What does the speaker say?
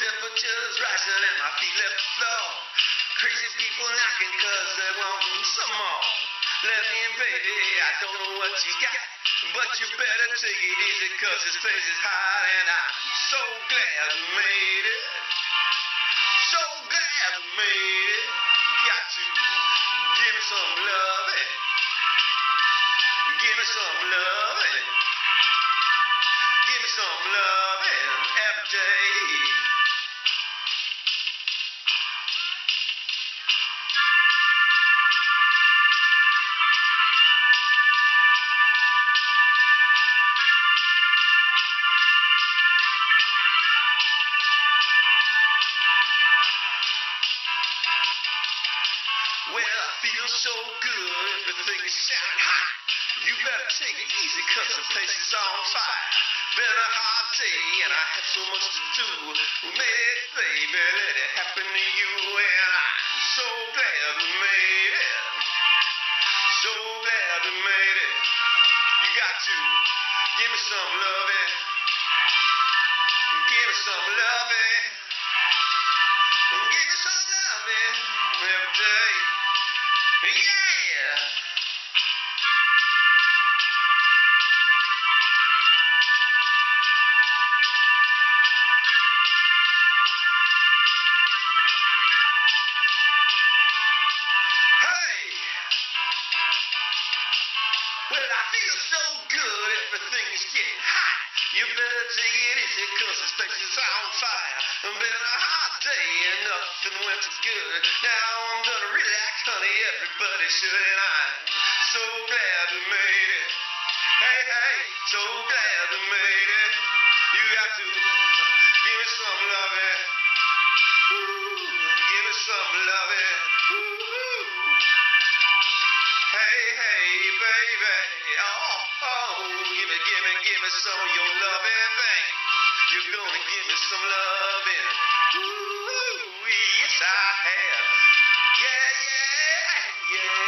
temperature's rising and my feet left the floor. Crazy people knocking cause they want some more. Let me in, baby, I don't know what you got. But you better take it easy cause this place is hot and I'm so glad we made it. So glad we made it. Got to give me some loving. Give me some loving. Give me some loving every day. Feel so good, everything is sounding hot. You better take it easy, cause the place is on fire. Been a hard day, and I had so much to do. We made it, baby, let it happen to you, and I'm so glad we made it. So glad we made it. You got to give me some loving. Give me some loving. Give me some loving every day. Well, I feel so good, everything is getting hot. You better take it easy, cause this place is on fire. It's been a hot day and nothing went good. Now I'm gonna relax, honey, everybody should, and I'm so glad we made it. Hey, hey, so glad we made it. You got to give me some loving. Ooh, give me some loving. Ooh. Hey, hey, baby. Oh, oh, give me, gonna give me some of your loving, babe. You're gonna give me some loving. Ooh, yes I have. Yeah, yeah, yeah.